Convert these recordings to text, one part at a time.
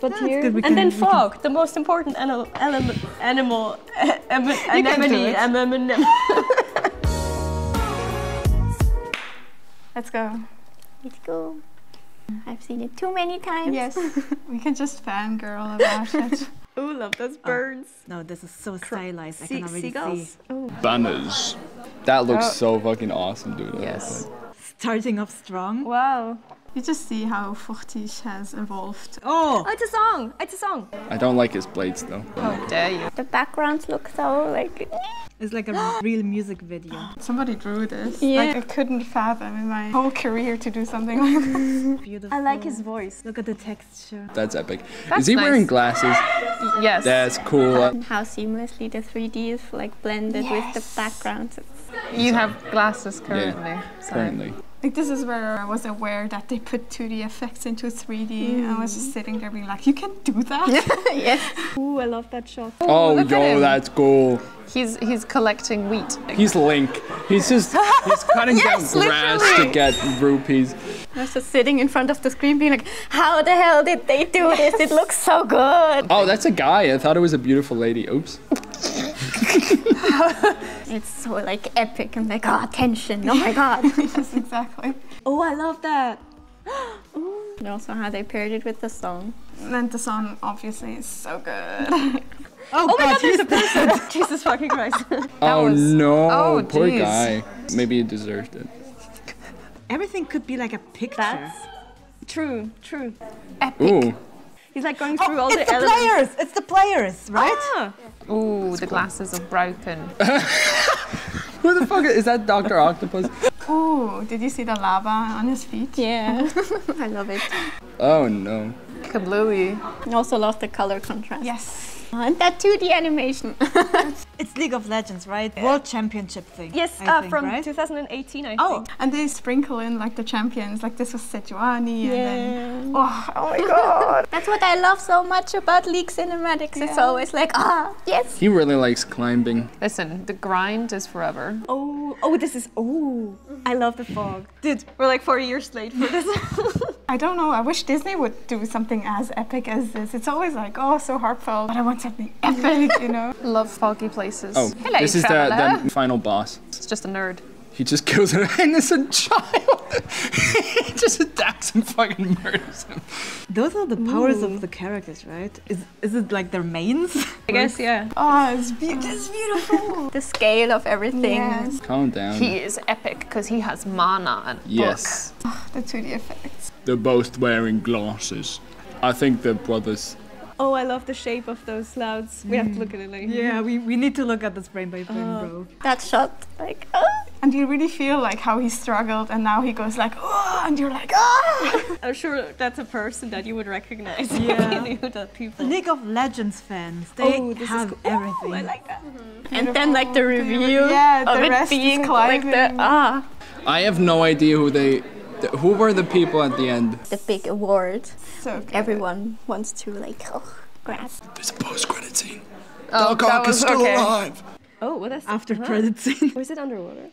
But That's here, good, and then can- we can- the most important animal, eh, animal, animal anemone, You can do anemone, Let's go. Let's go. I've seen it too many times. Yes, we can just fangirl about it. Ooh, love those oh. birds. No, this is so stylized. I can already seagulls. see. Oh. Banners. That looks Oh. so fucking awesome, dude. Yes. Starting off strong. Wow. You just see how Fortiche has evolved. Oh, Oh, it's a song. It's a song. I don't like his blades though. How dare you? The backgrounds look so like. it's like a real music video. Somebody drew this. Yeah. Like I couldn't fathom in my whole career to do something like this. Beautiful. I like his voice. Look at the texture. That's epic. That's Is he wearing glasses? Yes. That's cool. How seamlessly the 3D is like blended with the backgrounds. It's You have glasses currently. so- currently. Like this is where I was aware that they put 2D effects into 3D. I was just mm. sitting there being like, you can do that? yes. Ooh, I love that shot. Oh, look at yo, that's cool. He's he's collecting wheat. He's Link. He's just he's cutting Yes, down grass literally. to get rupees. I was just sitting in front of the screen being like, how the hell did they do this? It looks so good. Oh, that's a guy. I thought it was a beautiful lady. Oops. It's so like epic and like, oh, tension. Oh my god. yes, exactly. Oh, I love that. and also how they paired it with the song. And then the song obviously is so good. Oh, oh, my God, there's a he's Jesus fucking Christ. oh was- no, Oh, poor jeez. guy. Maybe he deserved it. Everything could be like a picture. That's true, true. Ooh. He's like going through all it's the, the, elements. players. It's the players, right? Ah. Ooh, the glasses are broken. Who the fuck is, is that? Doctor Octopus? Ooh, did you see the lava on his feet? Yeah. I love it. Oh no. Kablooey. I also love the color contrast. Yes. And that 2D animation. It's League of Legends, right? World Championship thing. Yes, I uh, think, from right? 2018, I think. Oh, think. And they sprinkle in like the champions, like this was Sejuani and then oh, oh my god. That's what I love so much about League cinematics. It's always like, ah, yes. He really likes climbing. Listen, the grind is forever. Oh, oh, this is, oh. I love the fog. Dude, We're like four years late for this. I don't know, I wish Disney would do something as epic as this. It's always like, oh so heartfelt, but I want something epic, you know? love foggy places. Oh, Hello, this is the, the final boss. It's just a nerd. He just kills an innocent child. He just attacks and fucking murders him. those are the powers of the characters, right? Is is it like their mains? I guess, yeah. Oh, it's, be- it's beautiful. The scale of everything. yes. Calm down. He is epic because he has mana and yes. Ah, the 2D effects. They're both wearing glasses. I think they're brothers. Oh, I love the shape of those clouds. We have to look at it later. Mm. yeah, we, we need to look at this frame by frame, oh. bro. That shot, like, oh. And you really feel like how he struggled and now he goes like, oh, and you're like, ah. I'm sure that's a person that you would recognize. Yeah. if you knew that people. League of Legends fans, they Oh, this is have cool. everything. I like that. And then like the reveal Yeah, of the it rest being like the ah I have no idea who they. th- Who were the people at the end? the big award. So good. Everyone wants to like oh, grab. There's a post-credit scene. Oh, Doc Ock is still okay. alive. Oh, what is After credit scene, Was it underwater?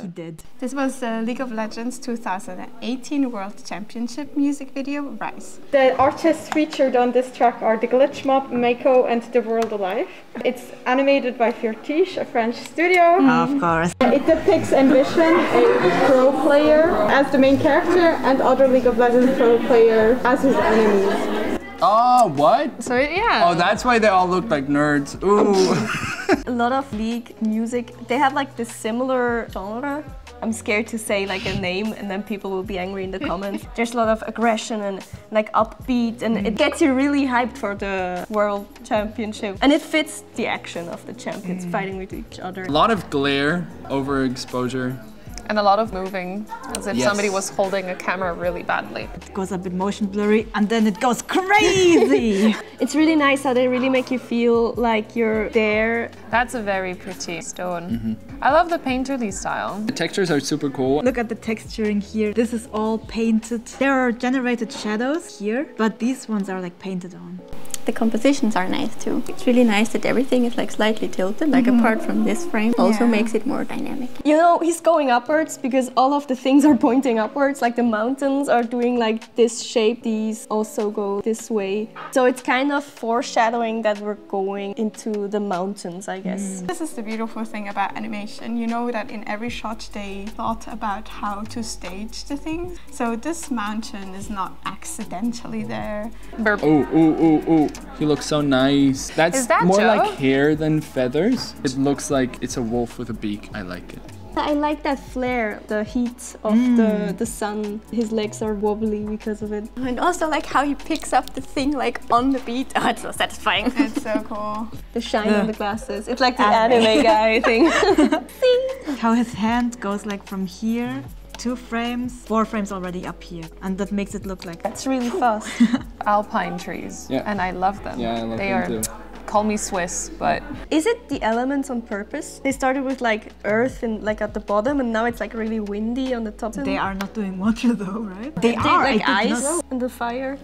He did. This was the League of Legends 2018 World Championship music video, Rise. The artists featured on this track are the Glitch Mob, Mako, and The World Alive. It's animated by Fortiche, a French studio. Of course. It depicts Ambition, a pro player, as the main character, and other League of Legends pro player as his enemies. Oh, what? So yeah. Oh, that's why they all look like nerds. Ooh. a lot of League music, they have like this similar genre. I'm scared to say like a name and then people will be angry in the comments. There's a lot of aggression and like upbeat and it gets you really hyped for the world championship. And it fits the action of the champions mm. fighting with each other. a lot of glare, overexposure. And a lot of moving, as if Yes. somebody was holding a camera really badly. It goes a bit motion blurry and then it goes crazy. It's really nice how they really make you feel like you're there. That's a very pretty stone. Mm-hmm. I love the painterly style. The textures are super cool. Look at the texturing here. This is all painted. There are generated shadows here, but these ones are like painted on. The compositions are nice too. It's really nice that everything is like slightly tilted, like mm-hmm. apart from this frame, also Yeah. makes it more dynamic. You know, he's going upwards because all of the things are pointing upwards. Like the mountains are doing like this shape, these also go this way. So it's kind of foreshadowing that we're going into the mountains, I guess. Mm. This is the beautiful thing about animation. You know that in every shot they thought about how to stage the things. So this mountain is not accidentally there. Oh, oh, oh, oh. He looks so nice. That's that more Joe? like hair than feathers. It looks like it's a wolf with a beak. I like it. I like that flare, the heat of the, hmm. the sun. His legs are wobbly because of it. And also like how he picks up the thing like on the beat. Oh, it's so satisfying. It's so cool. The shine on the glasses. It's like the anime guy thing. How his hand goes like from here, two frames, four frames already up here. And that makes it look like It's really fast. Alpine trees. Yeah. And I love them. Yeah, I love they them are, too. Call me Swiss, but Is it the elements on purpose? They started with like earth and like at the bottom, and now it's like really windy on the top. they are not doing much though, right? They They are. like I ice not- and the fire.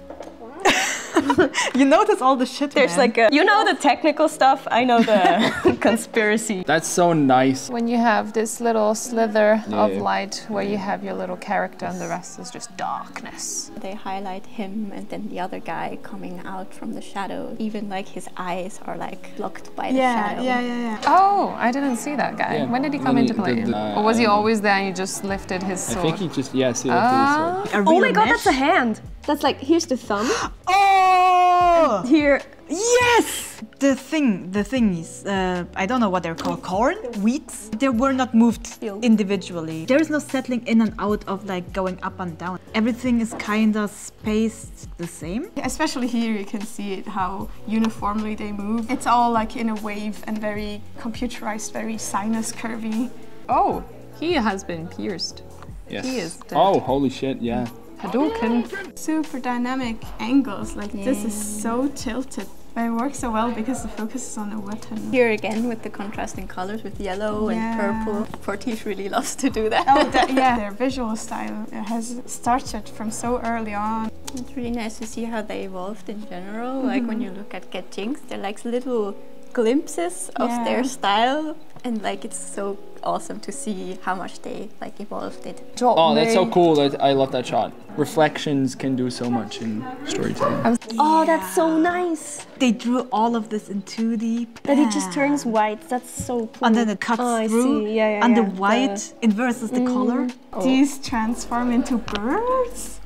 You notice all the shit. There's man. like a, you know the technical stuff. I know the conspiracy. That's so nice. when you have this little slither of light where you have your little character and the rest is just darkness. They highlight him and then the other guy coming out from the shadow. Even like his eyes are like blocked by the Yeah, shadow. yeah, yeah, yeah. Oh, I didn't see that guy. Yeah. When did he come then into play? did the- or was he um, always there and you just lifted his I think he just, yes, he Ah. lifted his sword. Oh my real god, that's a hand. That's like here's the thumb. Oh! Here, Yes! The thing, the thingies, uh, I don't know what they're called, corn, wheats, they were not moved individually. There is no settling in and out of like going up and down. Everything is kind of spaced the same. Especially here, you can see it how uniformly they move. It's all like in a wave and very computerized, very sinus curvy. Oh, he has been pierced. Yes. He is dead. Oh, holy shit, yeah. Hadouken. Super dynamic angles. Like this is so tilted. But it works so well because the focus is on the weapon. Here again with the contrasting colors with yellow Yeah. and purple. Fortiche really loves to do that. Oh, that, yeah. Their visual style has started from so early on. It's really nice to see how they evolved in general. Like when mm-hmm. you look at Get Jinx, they're like little glimpses of Yeah. their style, and like it's so awesome to see how much they like evolved it. Oh, that's so cool. That I love that shot. Reflections can do so much in storytelling. oh, that's so nice. They drew all of this in 2D. That it just turns white. That's so cool. And then it cuts oh, I through, see. Yeah, yeah, and yeah. the white inverses the color. Mm. These transform into birds.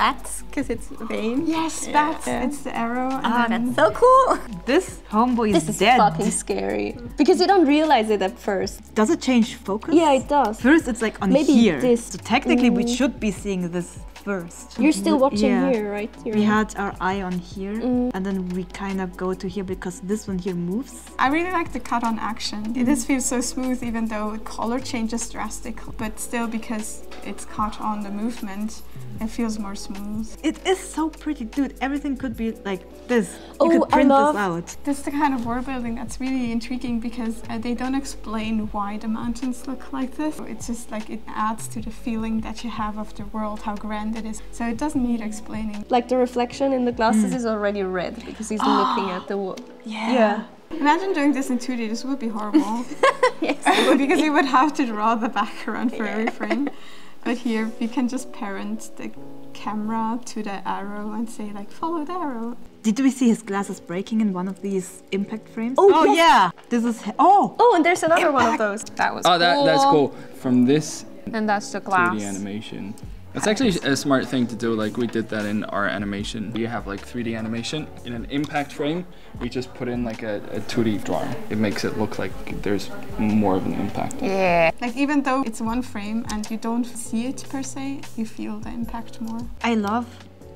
Bats, because it's vein. Yes, bats. It's the arrow. Ah, then that's so cool. This homeboy is, This is dead. fucking scary because you don't realize it at first. Does it change focus? Yeah, it does. First, it's like on Maybe here. this. So technically, we should be seeing this first. You're still watching Yeah. here, right? You're We had our eye on here, and then we kind of go to here because this one here moves. I really like the cut on action. It just feels so smooth even though the color changes drastically, but still because it's cut on the movement, it feels more smooth. It is so pretty, dude. Everything could be like this. You Oh, could I print love- this out. This is the kind of world building that's really intriguing because uh, they don't explain why the mountains look like this. It's just like it adds to the feeling that you have of the world, how grand it is. So it doesn't need explaining. like the reflection in the glasses mm. is already red because he's looking at the wall. Yeah. Yeah. Imagine doing this in 2D, this would be horrible. yes. because you would have to draw the background for every frame. But here we can just parent the camera to the arrow and say like follow the arrow. Did we see his glasses breaking in one of these impact frames? Oh, oh yes. yeah. This is. Oh. Oh, and there's another one of those. That was Oh, that that's cool. From this And that's the 3D glass. animation. That's actually a smart thing to do. Like we did that in our animation. We have like 3D animation in an impact frame. We just put in like a, a 2D drawing. It makes it look like there's more of an impact. Yeah. Like even though it's one frame and you don't see it per se, you feel the impact more. I love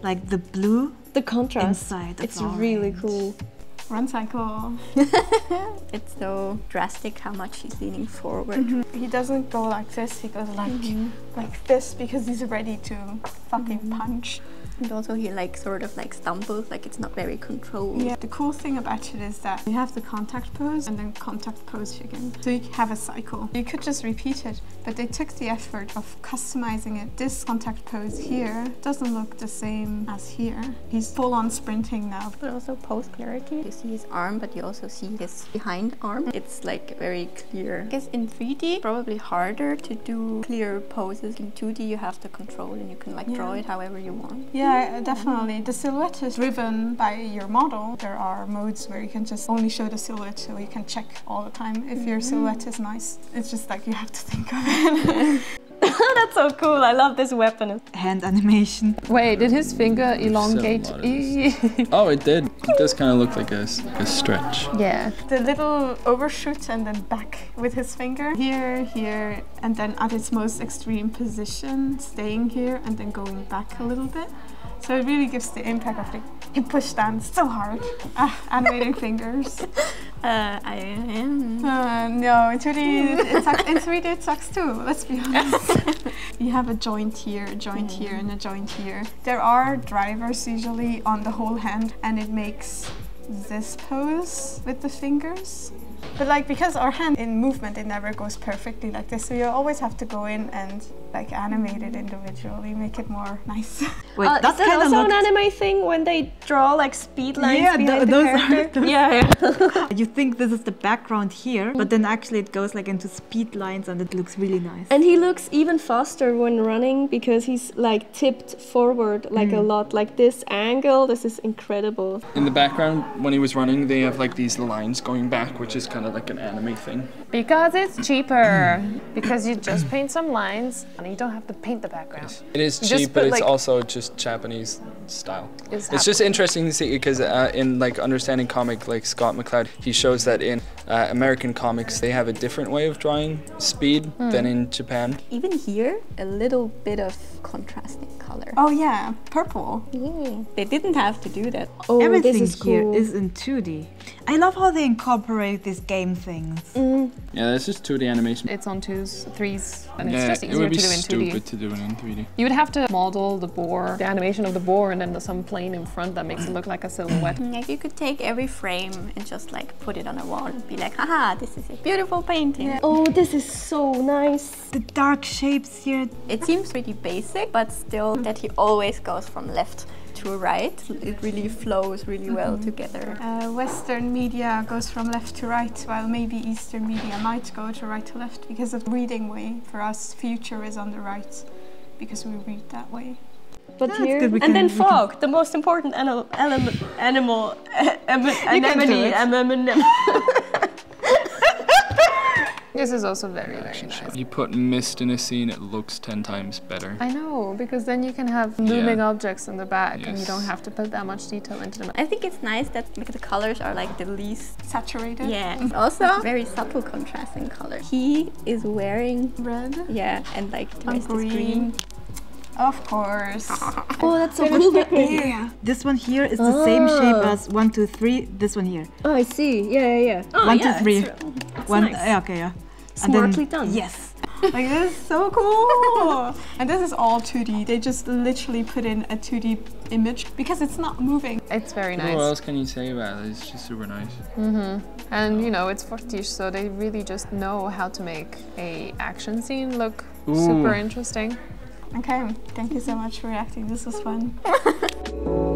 like the blue The contrast. inside. the It's really cool. Run cycle. It's so drastic how much he's leaning forward. Mm-hmm. He doesn't go like this, he goes like mm-hmm. like this because he's ready to fucking mm-hmm. punch. And also he like sort of like stumbles, like it's not very controlled. Yeah. The cool thing about it is that you have the contact pose and then contact pose again. So you have a cycle. You could just repeat it but they took the effort of customizing it. This contact pose here doesn't look the same as here. He's full on sprinting now. But also pose clarity. You see his arm, but you also see his behind arm. It's like very clear. I guess in 3D, probably harder to do clear poses. In 2D, you have the control and you can like draw it however you want. Yeah, definitely. The silhouette is driven by your model. There are modes where you can just only show the silhouette so you can check all the time if your mm-hmm. silhouette is nice. It's just like you have to think of it. That's so cool. I love this weapon. Hand animation. Wait, did his finger elongate? lot Oh, it did. It does kind of look like a stretch. yeah. the little overshoot and then back with his finger. Here, here, and then at its most extreme position, staying here and then going back a little bit. So it really gives the impact of like, he pushed down so hard. Ah, animating fingers. Uh, I am. Uh, no, in 2D, it sucks. in 3D it sucks too, let's be honest. you have a joint here, a joint here, and a joint here. There are drivers usually on the whole hand, and it makes this pose with the fingers. But like because our hand in movement it never goes perfectly like this, so you always have to go in and like animate it individually, make it more nice. Wait, Uh, that is that kind of also looks. an anime thing when they draw like speed lines Yeah, behind tho- the those are character? those. Yeah, yeah. You think this is the background here, but then actually it goes like into speed lines and it looks really nice. And he looks even faster when running because he's like tipped forward like a lot. Like this angle, this is incredible. In the background, when he was running, they have like these lines going back, which is kind of like an anime thing. Because it's cheaper. because you just paint some lines and you don't have to paint the background. It is You cheap, but put, it's also just Japanese style. It's It's just interesting to see because uh, in like understanding comic, like Scott McCloud, he shows that in uh, American comics they have a different way of drawing speed Hmm. than in Japan. Even here, a little bit of contrasting color. oh yeah, purple. Yeah. They didn't have to do that. Oh, Everything this is cool. is in 2D. I love how they incorporate these game things. Mm. Yeah, this is 2D animation. It's on twos, threes, and it's yeah, just it easier would be to do in 2D. stupid to do it in 3D. You would have to model the boar, the animation of the boar, and then there's some plane in front that makes it look like a silhouette. Mm, like you could take every frame and just like put it on a wall and be like, haha, this is a beautiful painting. Oh, this is so nice. The dark shapes here. It seems pretty basic, but still that he always goes from left to a right. It really flows really well together. Uh, Western media goes from left to right, while maybe Eastern media might go to right to left because of reading way. For us, future is on the right because we read that way. But Yeah, here, good, we and then can- we can- fog, the most important animal, animal, animal anemone, it. anemone. This is also very, very nice. You put mist in a scene, it looks 10 times better. I know, because then you can have looming Yeah. objects in the back and you don't have to put that much detail into them. I think it's nice that like, the colors are like the least. Saturated. Yeah. Also, very subtle contrasting color. He is wearing Red. yeah, and like the And rest is green. green. Of course. Oh, that's so cool. Yeah. This one here is the same oh. shape Oh. as one, two, three. This one here. Oh, I see. Yeah, yeah, yeah. Oh, One, two, oh, yeah, three. it's- it's One. nice. yeah, okay, yeah. Smartly done. Yes. like this is so cool. and this is all 2D. They just literally put in a 2D image because it's not moving. It's very nice What else can you say about it? It's just super nice. mm -hmm. And you know, it's Fortiche, so they really just know how to make a action scene look Ooh. super interesting. Okay, thank you so much for reacting. This was fun.